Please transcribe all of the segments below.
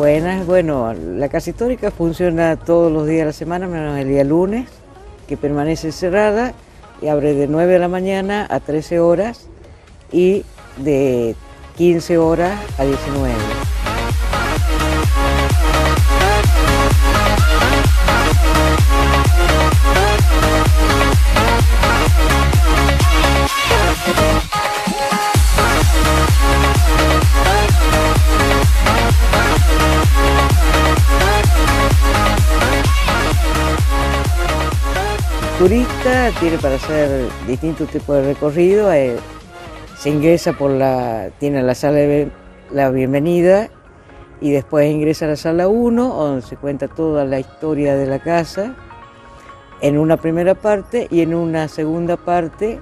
Buenas, bueno, la Casa Histórica funciona todos los días de la semana, menos el día lunes, que permanece cerrada y abre de 9 de la mañana a 13 horas y de 15 horas a 19. Turista tiene para hacer distintos tipos de recorrido, eh, se ingresa por la, tiene la sala de la bienvenida y después ingresa a la sala 1 donde se cuenta toda la historia de la casa en una primera parte y en una segunda parte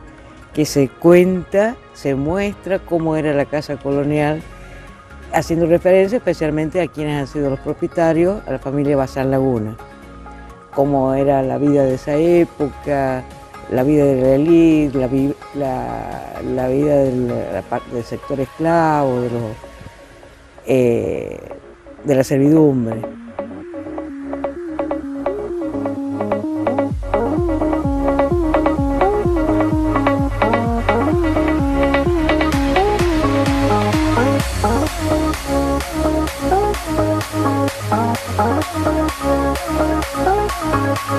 que se cuenta, se muestra cómo era la casa colonial, haciendo referencia especialmente a quienes han sido los propietarios, a la familia Basal Laguna cómo era la vida de esa época, la vida de la élite, la, vida del, sector esclavo, de, los, eh, de la servidumbre. Y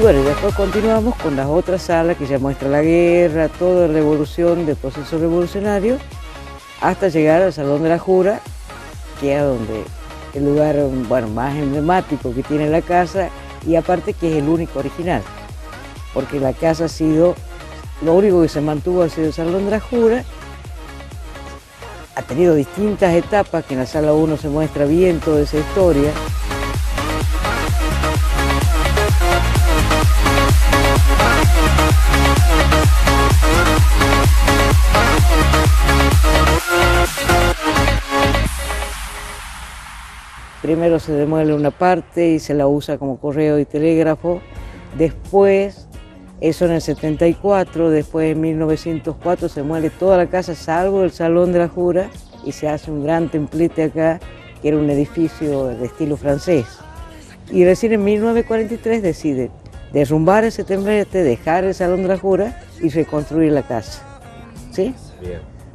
bueno, después continuamos con las otras salas que ya muestra la guerra, toda la revolución del proceso revolucionario, hasta llegar al Salón de la Jura, que es donde el lugar bueno, más emblemático que tiene la casa y aparte que es el único original, porque la casa ha sido, lo único que se mantuvo ha sido el Salón de la Jura, ha tenido distintas etapas que en la sala 1 se muestra bien toda esa historia. Primero se demuele una parte y se la usa como correo y telégrafo. Después, eso en el 74, después en 1904 se muele toda la casa salvo el Salón de la Jura y se hace un gran templete acá, que era un edificio de estilo francés. Y recién en 1943 decide derrumbar ese templete, dejar el Salón de la Jura y reconstruir la casa. ¿Sí?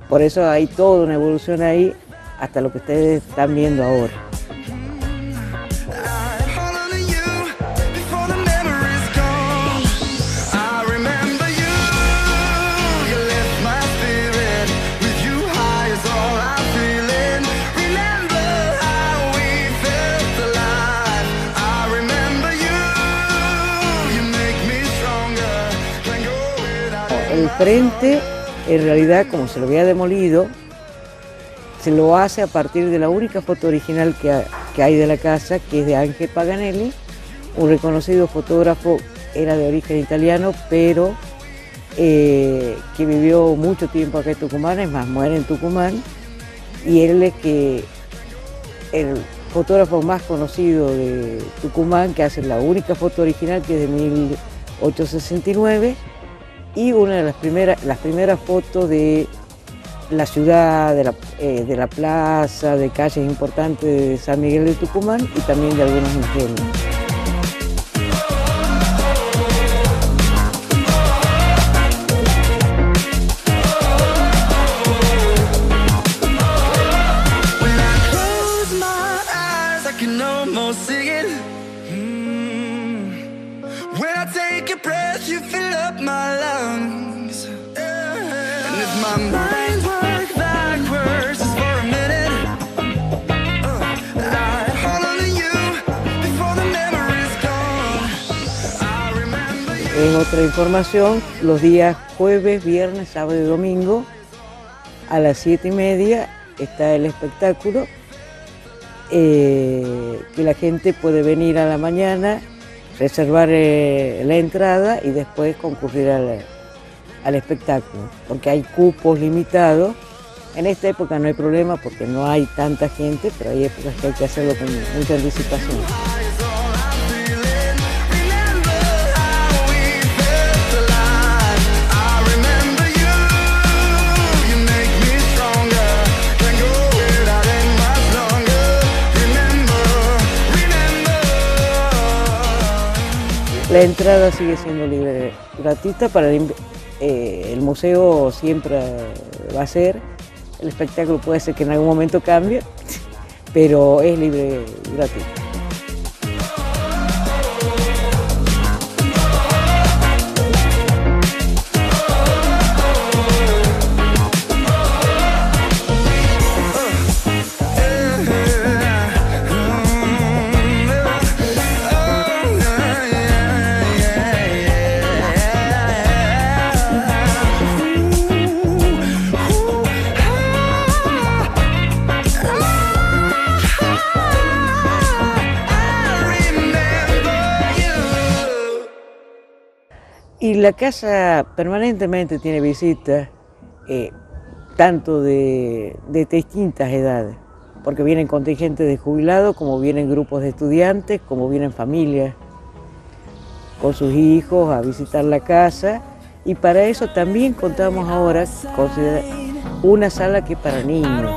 Por eso hay toda una evolución ahí hasta lo que ustedes están viendo ahora. El frente, en realidad, como se lo había demolido, se lo hace a partir de la única foto original que, hay de la casa, que es de Ángel Paganelli, un reconocido fotógrafo, era de origen italiano, pero eh, que vivió mucho tiempo acá en Tucumán, es más, muere en Tucumán, y él es que el fotógrafo más conocido de Tucumán, que hace la única foto original, que es de 1869, y una de las primeras, las primeras fotos de la ciudad, de la, eh, de la plaza, de calles importantes de San Miguel de Tucumán y también de algunos ingenios. En otra información, los días jueves, viernes, sábado y domingo, a las siete y media está el espectáculo, eh, que la gente puede venir a la mañana, reservar eh, la entrada y después concurrir al, al espectáculo, porque hay cupos limitados, En esta época no hay problema porque no hay tanta gente, pero hay épocas que hay que hacerlo con mucha anticipación. La entrada sigue siendo libre, gratuita para el, eh, el museo siempre va a ser. El espectáculo puede ser que en algún momento cambie, pero es libre, gratuito. La casa permanentemente tiene visitas, eh, tanto de, de, distintas edades, porque vienen contingentes de jubilados, como vienen grupos de estudiantes, como vienen familias con sus hijos a visitar la casa. Y para eso también contamos ahora con una sala que para niños.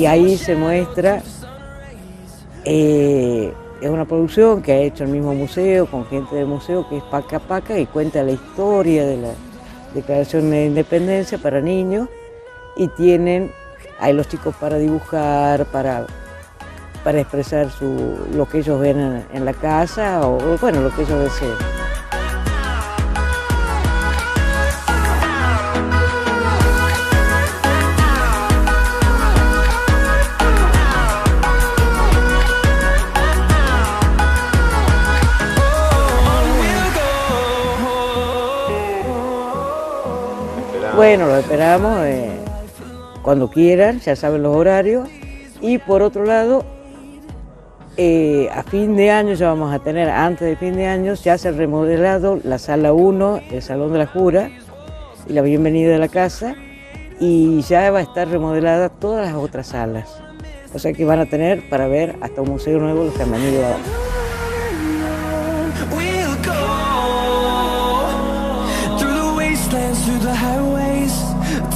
Y ahí se muestra, eh, es una producción que ha hecho el mismo museo, con gente del museo, que es Paca Paca, y cuenta la historia de la Declaración de Independencia para niños, y tienen hay los chicos para dibujar, para, para expresar lo que ellos ven en, en la casa, o bueno, lo que ellos deseen. Bueno, lo esperamos eh, cuando quieran, ya saben los horarios. Y por otro lado, eh, a fin de año ya vamos a tener, antes de fin de año, ya se ha remodelado la sala 1, el Salón de la Jura y la bienvenida de la casa. Y ya va a estar remodelada todas las otras salas. O sea que van a tener para ver hasta un museo nuevo los que han venido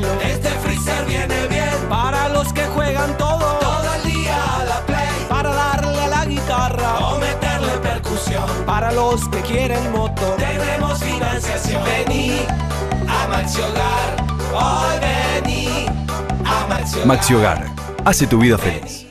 hielo, Este freezer viene bien. para los que juegan todo, Todo el día a la play. para darle a la guitarra, O meterle percusión. para los que quieren moto. Tenemos financiación. Vení a Maxi Hogar. Hoy vení a Maxi Hogar. Maxi Hogar hace tu vida feliz.